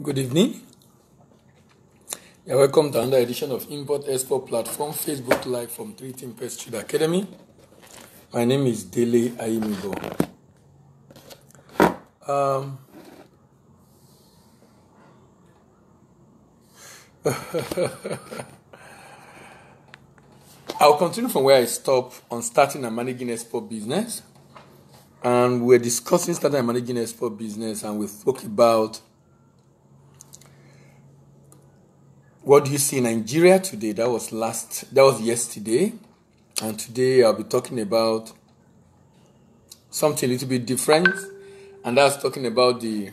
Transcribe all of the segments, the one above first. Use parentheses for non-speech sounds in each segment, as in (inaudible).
Good evening. You're welcome to another edition of Import Export Platform Facebook Live from 3 Team Pest Academy. My name is Dele Ayemibo. Um, (laughs) I'll continue from where I stopped on starting and managing export business. And we're discussing starting and managing export business, and we spoke about what do you see in Nigeria today? That was last, that was yesterday. And today I'll be talking about something a little bit different, and that's talking about the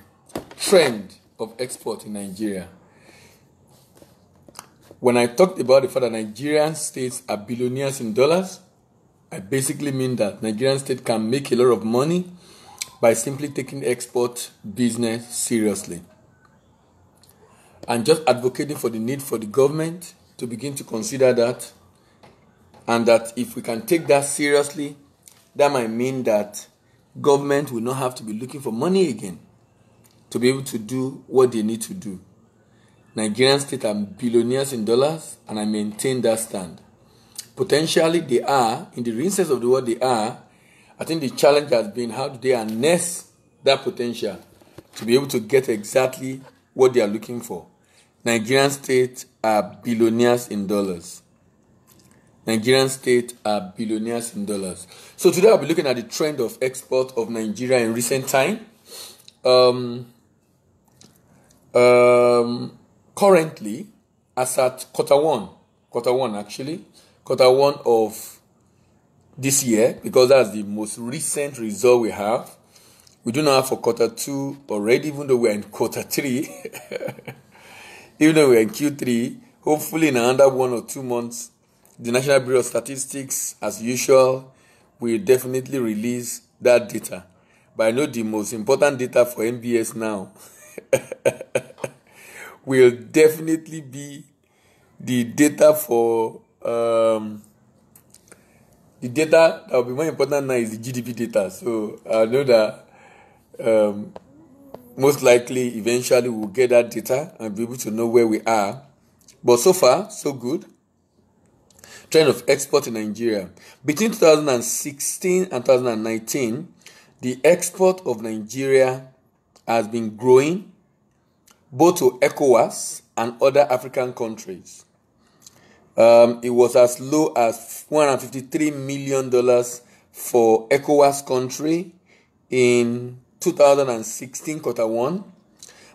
trend of export in Nigeria. When I talked about the fact that Nigerian states are billionaires in dollars, I basically mean that Nigerian state can make a lot of money by simply taking export business seriously and just advocating for the need for the government to begin to consider that and that if we can take that seriously that might mean that government will not have to be looking for money again to be able to do what they need to do. Nigerian state are billionaires in dollars and i maintain that stand. Potentially they are in the real of the word they are. I think the challenge has been how do they harness that potential to be able to get exactly what they are looking for nigerian state are billionaires in dollars Nigerian state are billionaires in dollars. So today I'll be looking at the trend of export of Nigeria in recent time. Um, um, currently, as at quarter one, quarter one actually, quarter one of this year, because that's the most recent result we have. We do not have for quarter two already, even though we're in quarter three. (laughs) even though we're in Q3, hopefully in another one or two months, the National Bureau of Statistics, as usual, will definitely release that data. But I know the most important data for MBS now (laughs) will definitely be the data for um, the data that will be more important now is the GDP data. So I know that um, most likely eventually we'll get that data and be able to know where we are. But so far, so good trend of export in Nigeria. Between 2016 and 2019, the export of Nigeria has been growing both to ECOWAS and other African countries. Um, it was as low as $153 million for ECOWAS country in 2016 quarter one,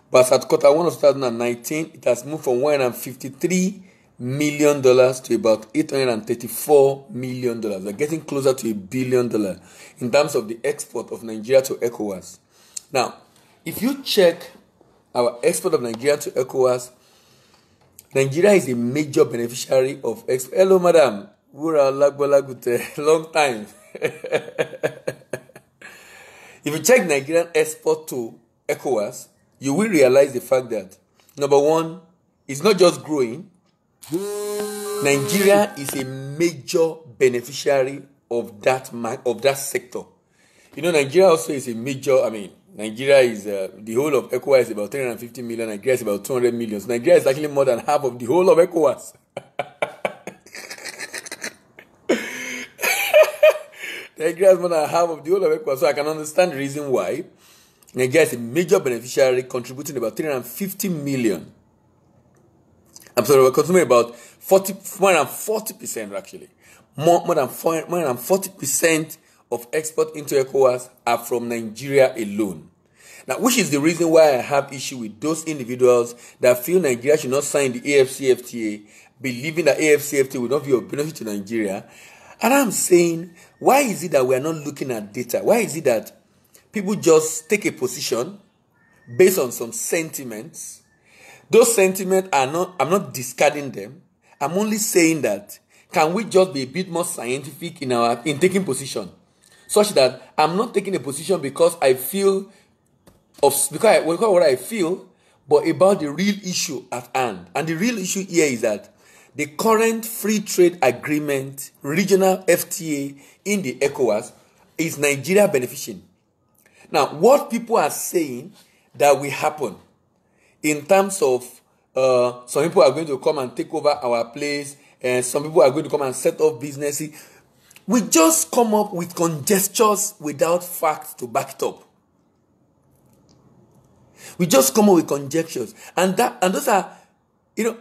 but at quarter one of 2019, it has moved from 153 million dollars to about 834 million dollars. We're getting closer to a billion dollars in terms of the export of Nigeria to ECOWAS. Now, if you check our export of Nigeria to ECOWAS, Nigeria is a major beneficiary of export. Hello, madam. (laughs) Long time. (laughs) if you check Nigerian export to ECOWAS, you will realize the fact that number one, it's not just growing, Nigeria is a major beneficiary of that of that sector. You know, Nigeria also is a major. I mean, Nigeria is uh, the whole of ECOWAS is about 350 million. Nigeria is about 200 million. So Nigeria is actually more than half of the whole of ECOWAS. (laughs) Nigeria is more than half of the whole of. So I can understand the reason why Nigeria is a major beneficiary, contributing about 350 million I'm sorry, we're consuming about 40, more than 40% actually. More, more, than 40, more than 40% of export into ECOWAS are from Nigeria alone. Now, which is the reason why I have issue with those individuals that feel Nigeria should not sign the AFCFTA, believing that AFCFTA will not be of benefit to Nigeria. And I'm saying, why is it that we are not looking at data? Why is it that people just take a position based on some sentiments those sentiments are not, I'm not discarding them. I'm only saying that can we just be a bit more scientific in our in taking position such that I'm not taking a position because I feel of because I, what I feel, but about the real issue at hand. And the real issue here is that the current free trade agreement, regional FTA in the ECOWAS, is Nigeria benefiting. Now, what people are saying that will happen in terms of uh, some people are going to come and take over our place, and some people are going to come and set up businesses. We just come up with conjectures without facts to back it up. We just come up with conjectures, and that and those are, you know,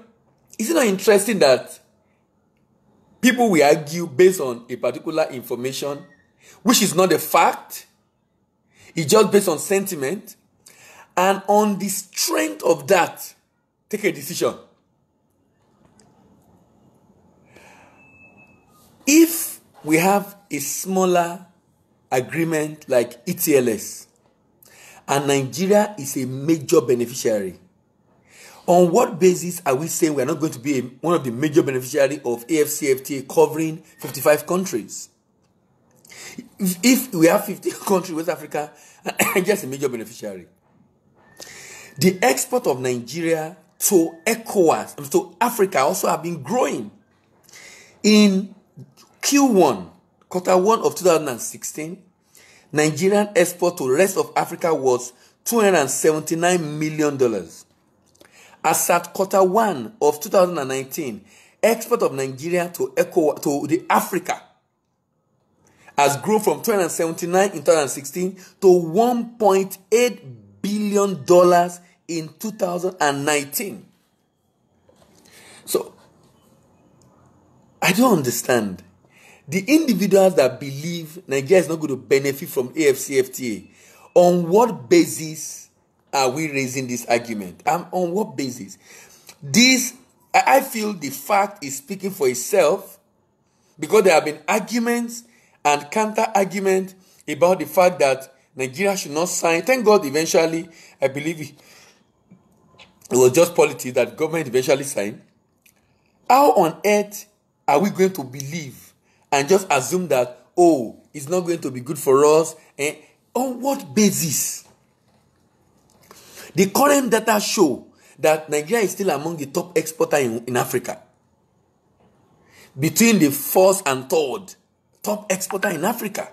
is it not interesting that people will argue based on a particular information, which is not a fact, it's just based on sentiment, and on the strength of that, take a decision. If we have a smaller agreement like ETLS, and Nigeria is a major beneficiary, on what basis are we saying we are not going to be a, one of the major beneficiaries of AFCFTA covering 55 countries? If, if we have 50 (laughs) countries, West Africa, (coughs) just a major beneficiary. The export of Nigeria to ECOWAS, to Africa, also have been growing. In Q1, quarter one of 2016, Nigerian export to the rest of Africa was $279 million. As at quarter one of 2019, export of Nigeria to to the Africa has grown from 279 in 2016 to 1.8 billion dollars in 2019. So, I don't understand. The individuals that believe Nigeria is not going to benefit from AFCFTA, on what basis are we raising this argument? Um, on what basis? This, I feel the fact is speaking for itself because there have been arguments and counter argument about the fact that Nigeria should not sign. Thank God, eventually, I believe it was just politics that government eventually signed. How on earth are we going to believe and just assume that, oh, it's not going to be good for us? And on what basis? The current data show that Nigeria is still among the top exporter in, in Africa. Between the first and third top exporter in Africa.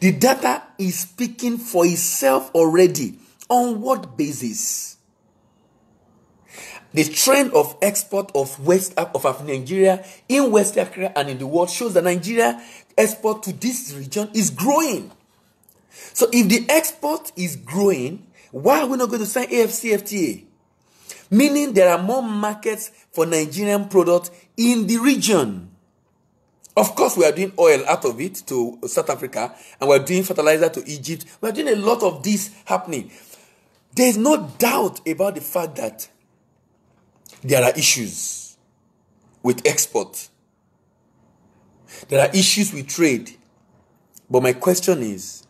The data is speaking for itself already. On what basis? The trend of export of West of Nigeria in West Africa and in the world shows that Nigeria export to this region is growing. So if the export is growing, why are we not going to sign AFCFTA? Meaning there are more markets for Nigerian products in the region. Of course, we are doing oil out of it to South Africa, and we're doing fertilizer to Egypt. We're doing a lot of this happening. There's no doubt about the fact that there are issues with export. There are issues with trade. But my question is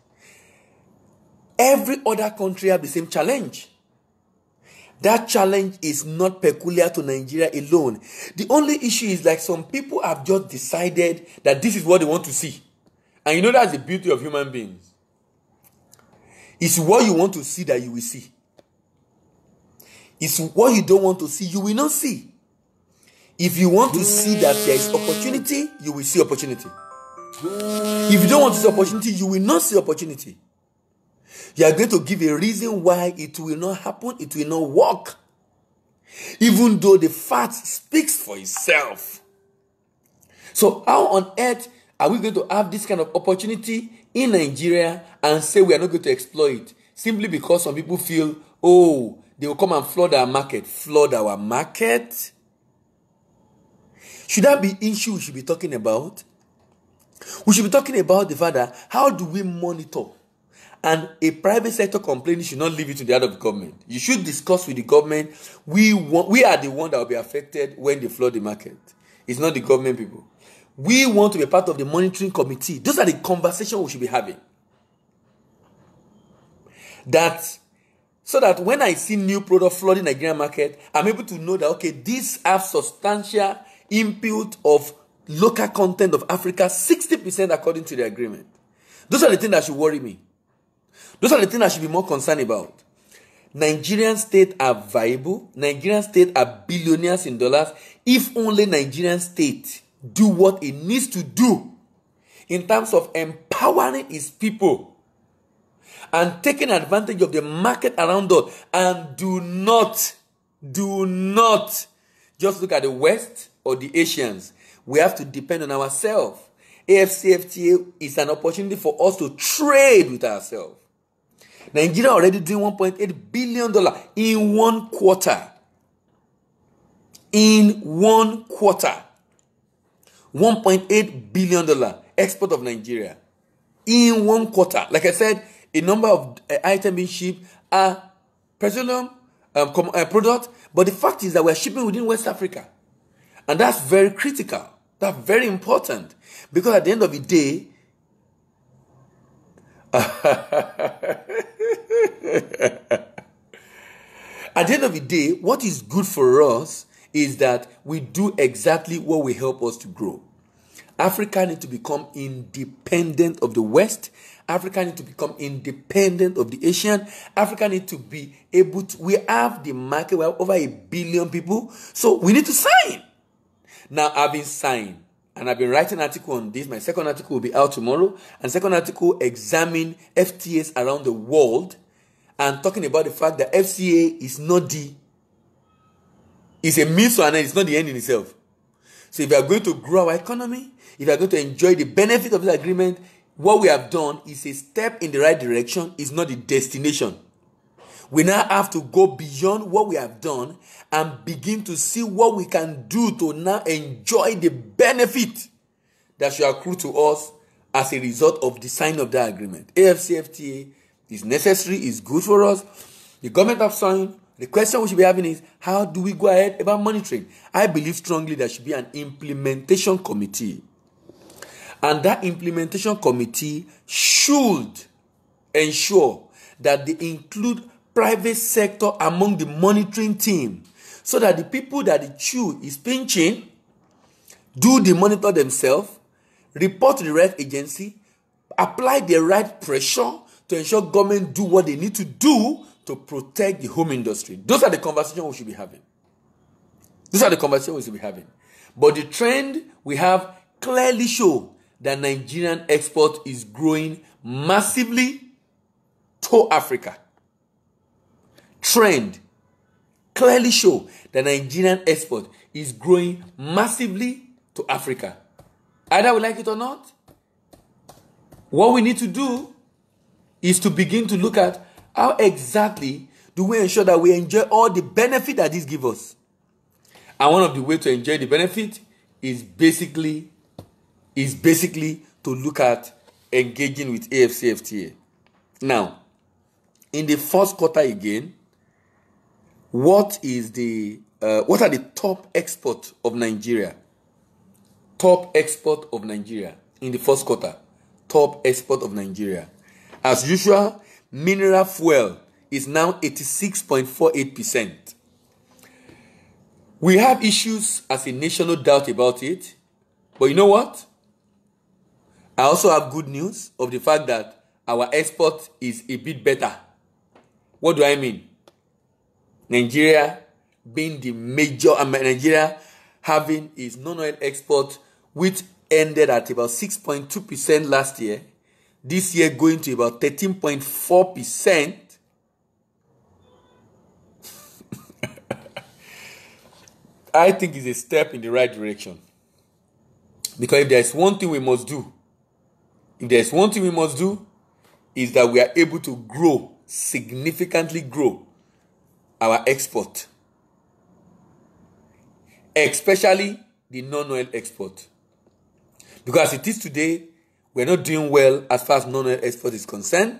every other country have the same challenge. That challenge is not peculiar to Nigeria alone. The only issue is like some people have just decided that this is what they want to see. And you know that's the beauty of human beings. It's what you want to see that you will see. It's what you don't want to see, you will not see. If you want to see that there is opportunity, you will see opportunity. If you don't want to see opportunity, you will not see opportunity. You are going to give a reason why it will not happen, it will not work. Even though the fact speaks for itself. So, how on earth are we going to have this kind of opportunity in Nigeria and say we are not going to exploit simply because some people feel, oh, they will come and flood our market? Flood our market? Should that be issue we should be talking about? We should be talking about the fact that how do we monitor and a private sector complaint should not leave it to the hand of the government. You should discuss with the government. We want, we are the one that will be affected when they flood the market. It's not the government people. We want to be part of the monitoring committee. Those are the conversations we should be having. That so that when I see new product flooding Nigerian market, I'm able to know that okay, these have substantial input of local content of Africa, 60% according to the agreement. Those are the things that should worry me. Those are the things I should be more concerned about. Nigerian state are viable. Nigerian state are billionaires in dollars. If only Nigerian state do what it needs to do in terms of empowering its people and taking advantage of the market around us. And do not, do not just look at the West or the Asians. We have to depend on ourselves. AFCFTA is an opportunity for us to trade with ourselves. Nigeria already doing 1.8 billion dollar in one quarter. In one quarter. 1.8 billion dollar export of Nigeria in one quarter. Like I said, a number of uh, items being shipped are petroleum um, com- uh, product, but the fact is that we're shipping within West Africa, and that's very critical. That's very important because at the end of the day, (laughs) (laughs) at the end of the day, what is good for us is that we do exactly what will help us to grow. Africa need to become independent of the West. Africa need to become independent of the Asian. Africa need to be able to. We have the market. We have over a billion people, so we need to sign. Now I've been signed, and I've been writing article on this. My second article will be out tomorrow, and second article examine FTAs around the world, and talking about the fact that FCA is not the. It's a means to an end. It's not the end in itself. So if we are going to grow our economy, if you are going to enjoy the benefit of this agreement, what we have done is a step in the right direction, is not the destination. We now have to go beyond what we have done and begin to see what we can do to now enjoy the benefit that shall accrue to us as a result of the signing of that agreement. AFCFTA is necessary, is good for us. The government have signed, the question we should be having is how do we go ahead about monitoring? I believe strongly there should be an implementation committee. And that implementation committee should ensure that they include private sector among the monitoring team so that the people that the chew is pinching do the monitor themselves, report to the right agency, apply the right pressure to ensure government do what they need to do to protect the home industry. Those are the conversations we should be having. Those are the conversations we should be having. But the trend we have clearly show that Nigerian export is growing massively to Africa. Trend clearly show that Nigerian export is growing massively to Africa. Either we like it or not, what we need to do is to begin to look at how exactly do we ensure that we enjoy all the benefit that this gives us? And one of the way to enjoy the benefit is basically is basically to look at engaging with AFCFTA. Now, in the first quarter again, what is the uh, what are the top export of Nigeria? Top export of Nigeria in the first quarter. Top export of Nigeria. As usual, mineral fuel is now 86.48%. We have issues as a nation, no doubt about it. But you know what? I also have good news of the fact that our export is a bit better. What do I mean? Nigeria being the major, I mean, Nigeria having its non-oil export, which ended at about 6.2% last year, this year going to about 13.4%. (laughs) I think is a step in the right direction. Because if there is one thing we must do, if there is one thing we must do, is that we are able to grow, significantly grow our export. Especially the non-oil export. Because it is today, we're not doing well as far as non-oil export is concerned.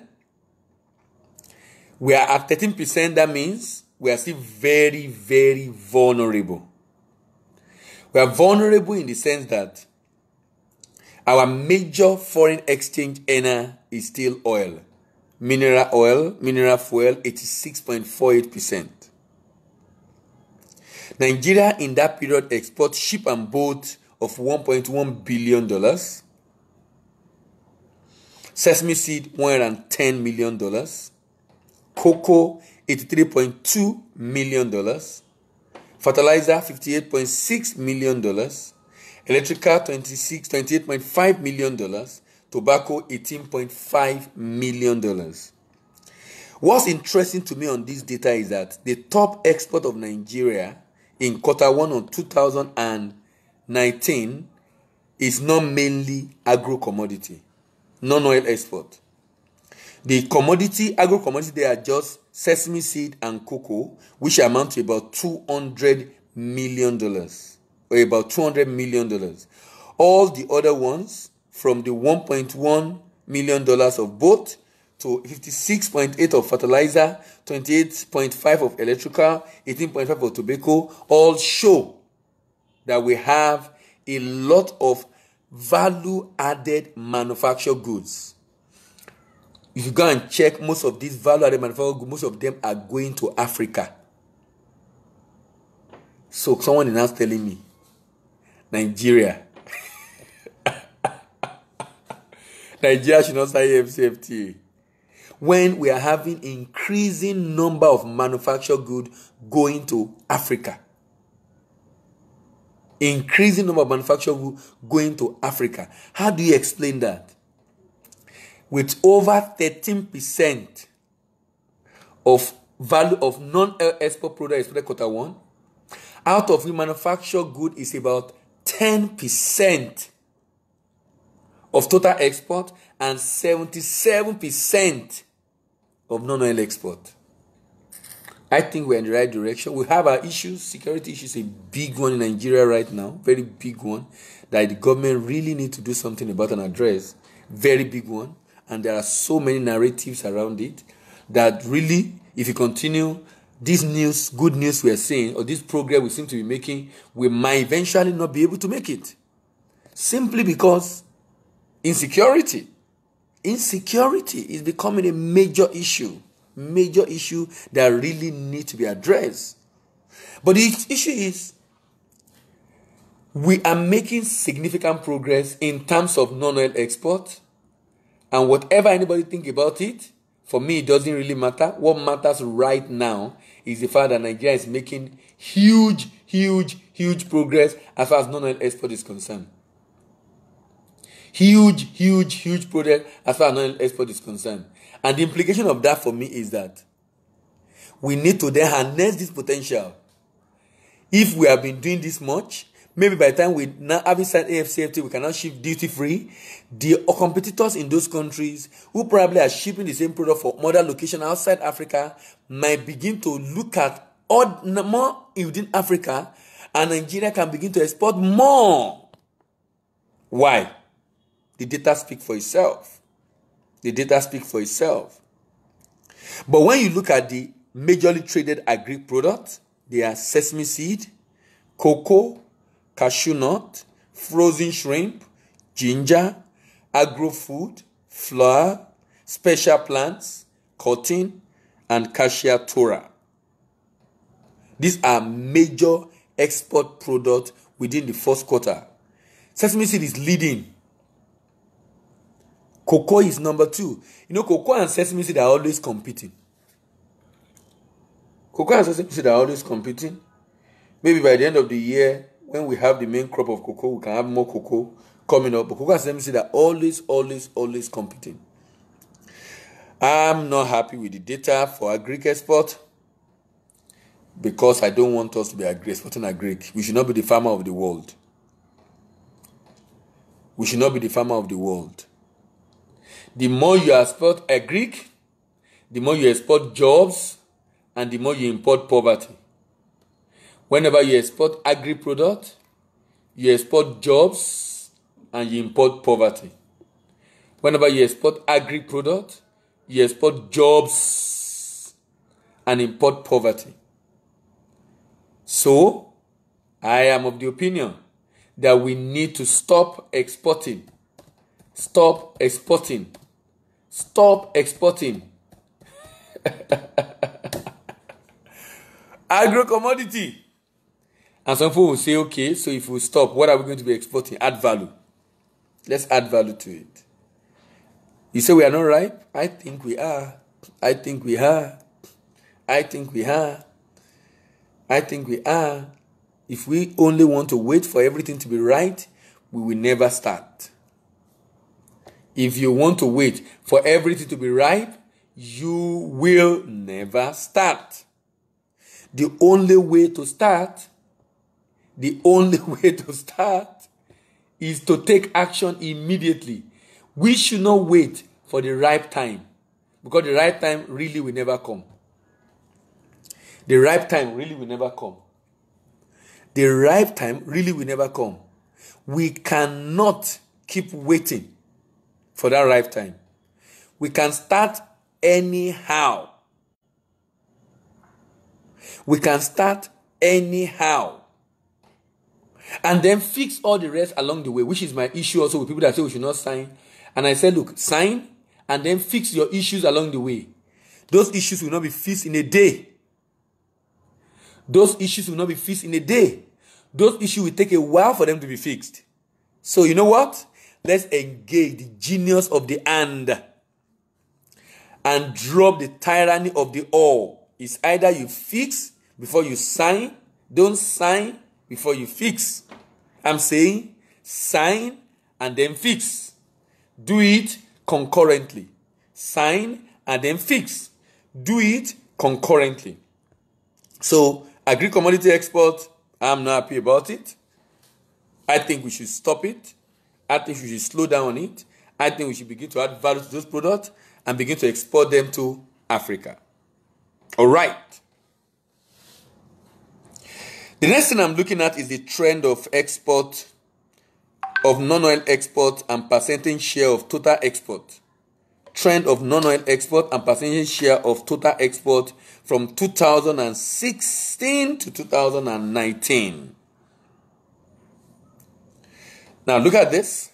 We are at 13%, that means we are still very, very vulnerable. We are vulnerable in the sense that our major foreign exchange earner is still oil. Mineral oil, mineral fuel, 86.48%. Nigeria in that period export ship and boat of $1.1 billion. Sesame seed, $110 million. Cocoa, $83.2 million. Fertilizer, $58.6 million electrical 26 28.5 million dollars tobacco 18.5 million dollars What's interesting to me on this data is that the top export of Nigeria in quarter one of 2019 is not mainly agro commodity, non oil export. The commodity, agro commodity, they are just sesame seed and cocoa, which amount to about 200 million dollars or about 200 million dollars. All the other ones from the 1.1 million dollars of both to 56.8 of fertilizer, 28.5 of electrical, 18.5 of tobacco, all show that we have a lot of value added manufactured goods. If you go and check most of these value added manufactured goods, most of them are going to Africa. So someone is now telling me, Nigeria. (laughs) Nigeria should not sign FCFTA when we are having increasing number of manufactured goods going to Africa. Increasing number of manufactured goods going to Africa. How do you explain that? With over 13% of value of non-export product exported quarter one, out of the manufactured good is about 10% of total export and 77% of non-oil export. I think we're in the right direction. We have our issues. Security issues a big one in Nigeria right now, very big one that the government really need to do something about and address. Very big one, and there are so many narratives around it that really, if you continue this news, good news we are seeing, or this progress we seem to be making, we might eventually not be able to make it, simply because insecurity insecurity is becoming a major issue major issue that really need to be addressed. But the issue is we are making significant progress in terms of non-oil export and whatever anybody think about it for me it doesn't really matter. What matters right now is the fact that nigeria is making huge huge huge progress as far as non-oil export is concerned. Huge, huge, huge progress as far as non oil export is concerned. And the implication of that for me is that we need to then harness this potential. If we have been doing this much, maybe by the time we now having signed AFCFT, we cannot ship duty free. The competitors in those countries who probably are shipping the same product for other location outside Africa might begin to look at odd, more within Africa, and Nigeria can begin to export more. Why? The data speak for itself. The data speak for itself. But when you look at the majorly traded agri products, they are sesame seed, cocoa, cashew nut, frozen shrimp, ginger, agro food, flour, special plants, cotton, and cassia tora. These are major export products within the first quarter. Sesame seed is leading Cocoa is number two. You know, cocoa and sesame seed are always competing. Cocoa and sesame seed are always competing. Maybe by the end of the year, when we have the main crop of cocoa, we can have more cocoa coming up. But cocoa and sesame seed are always, always, always competing. I'm not happy with the data for agri export because I don't want us to be agri exporting agri. We should not be the farmer of the world. We should not be the farmer of the world. The more you export agri, the more you export jobs, and the more you import poverty. Whenever you export agri product, you export jobs and you import poverty. Whenever you export agri product, you export jobs and import poverty. So, I am of the opinion that we need to stop exporting. Stop exporting Stop exporting. (laughs) Agro commodity. And some people will say, okay, so if we stop, what are we going to be exporting? Add value. Let's add value to it. You say we are not ripe? I think we are. I think we are. I think we are. I think we are. If we only want to wait for everything to be right, we will never start. If you want to wait for everything to be ripe, you will never start. The only way to start, the only (laughs) way to start is to take action immediately. We should not wait for the right time because the right time really will never come. The right time really will never come. The right time really will never come. We cannot keep waiting for that lifetime. We can start anyhow. We can start anyhow. And then fix all the rest along the way, which is my issue also with people that say we should not sign. And I said, look, sign and then fix your issues along the way. Those issues will not be fixed in a day. Those issues will not be fixed in a day. Those issues will take a while for them to be fixed. So, you know what? Let's engage the genius of the and and drop the tyranny of the all. It's either you fix before you sign, don't sign before you fix. I'm saying sign and then fix. Do it concurrently. Sign and then fix. Do it concurrently. So, agri commodity export, I'm not happy about it. I think we should stop it. I think we should slow down on it. I think we should begin to add value to those products and begin to export them to Africa. All right. The next thing I'm looking at is the trend of export, of non oil export and percentage share of total export. Trend of non oil export and percentage share of total export from 2016 to 2019. Now look at this.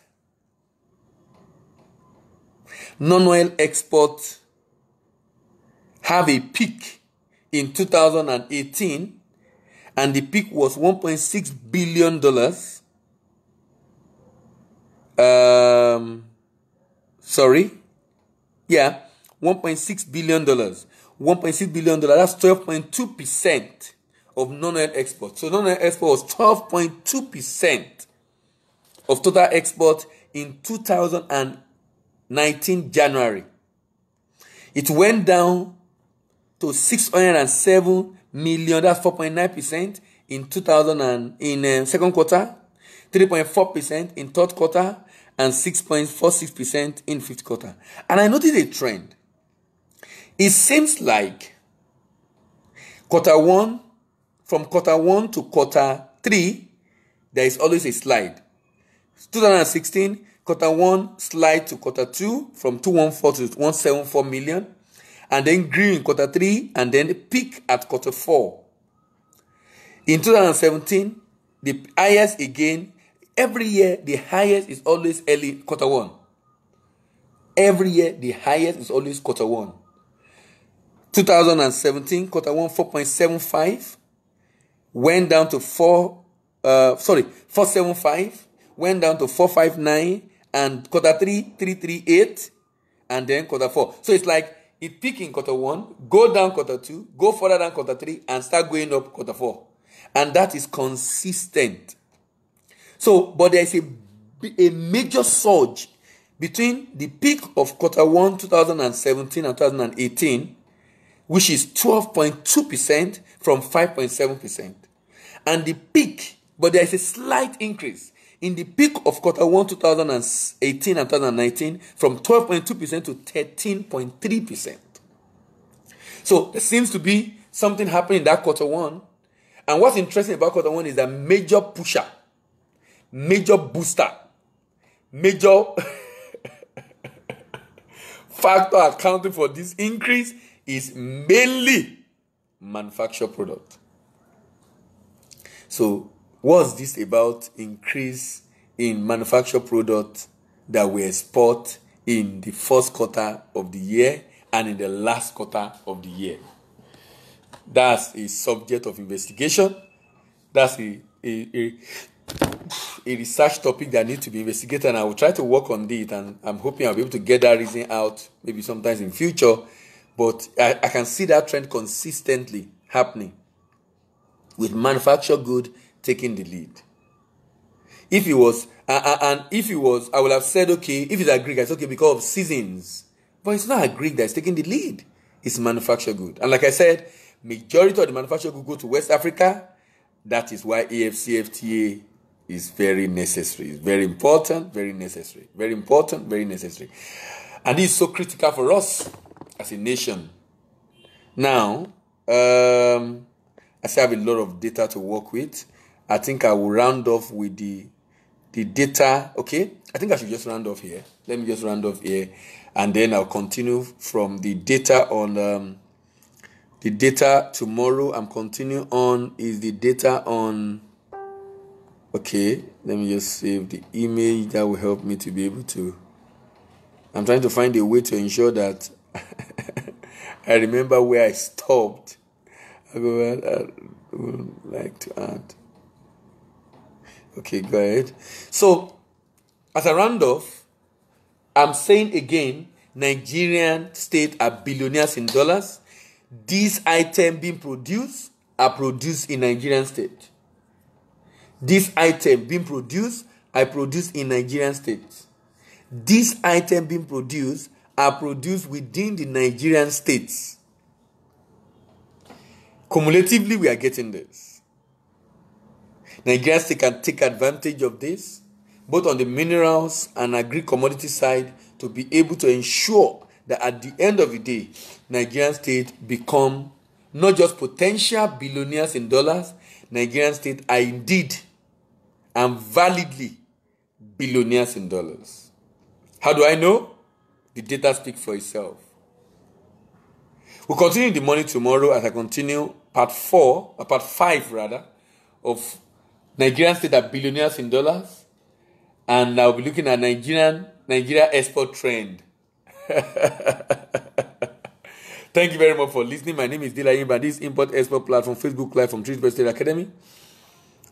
Non-oil exports have a peak in 2018 and the peak was 1.6 billion dollars. Um sorry? Yeah 1.6 billion dollars. 1.6 billion dollars that's 12.2 percent of non-oil exports. So non-oil export was 12.2 percent of total export in 2019 January. It went down to 607 million, that's 4.9% in 2000 and, in uh, second quarter, 3.4% in third quarter, and 6.46% in fifth quarter. And I noticed a trend. It seems like quarter one, from quarter one to quarter three, there is always a slide. 2016, quarter one slide to quarter two from 214 to 174 million, and then grew in quarter three, and then peak at quarter four. In 2017, the highest again, every year the highest is always early quarter one. Every year the highest is always quarter one. 2017, quarter one 4.75, went down to 4, uh, sorry, 475 went down to 459 and quarter three 338 and then quarter four. So it's like it peak in quarter one go down quarter two go further than quarter three and start going up quarter four. And that is consistent. So but there is a, a major surge between the peak of quarter one 2017 and 2018 which is 12.2% from 5.7% and the peak but there is a slight increase in the peak of quarter 1 2018 and 2019 from 12.2% to 13.3%. So there seems to be something happening in that quarter 1. And what's interesting about quarter 1 is that major pusher, major booster, major (laughs) factor accounting for this increase is mainly manufactured product. So What's this about increase in manufactured product that we export in the first quarter of the year and in the last quarter of the year? That's a subject of investigation. That's a, a, a, a research topic that needs to be investigated, and I will try to work on it. And I'm hoping I'll be able to get that reason out maybe sometimes in future. But I, I can see that trend consistently happening with manufactured good taking the lead. If it was, uh, and if it was, I would have said, okay, if it's agri, it's okay because of seasons But it's not agri that's taking the lead. It's manufactured good. And like I said, majority of the manufactured good go to West Africa. That is why AFCFTA is very necessary. It's very important, very necessary. Very important, very necessary. And it's so critical for us as a nation. Now, um, I still have a lot of data to work with. I think I will round off with the the data. Okay, I think I should just round off here. Let me just round off here, and then I'll continue from the data on um, the data tomorrow. I'm continuing on is the data on. Okay, let me just save the image that will help me to be able to. I'm trying to find a way to ensure that (laughs) I remember where I stopped. I would like to add. Okay, ahead. So, as a round I'm saying again, Nigerian state are billionaires in dollars. These items being produced are produced in Nigerian state. This item being produced are produced in Nigerian state. This item being produced are produced within the Nigerian states. Cumulatively, we are getting this. Nigerians can take advantage of this, both on the minerals and agri commodity side, to be able to ensure that at the end of the day, Nigerian state become not just potential billionaires in dollars, Nigerian state are indeed and validly billionaires in dollars. How do I know? The data speak for itself. We'll continue the morning tomorrow as I continue part four, or part five rather, of Nigerian state are billionaires in dollars, and I'll be looking at Nigerian Nigeria export trend. (laughs) Thank you very much for listening. My name is Dila Imba. This import export platform, Facebook Live from Trinity State Academy.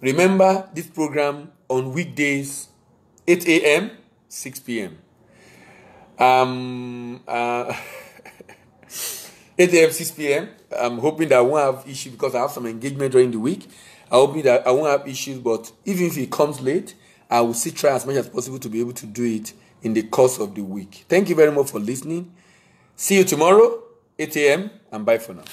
Remember this program on weekdays, 8 a.m., 6 p.m. Um, uh, (laughs) 8 a.m., 6 p.m. I'm hoping that I won't have issue because I have some engagement during the week. I hope that I won't have issues, but even if it comes late, I will still try as much as possible to be able to do it in the course of the week. Thank you very much for listening. See you tomorrow, 8 a.m., and bye for now.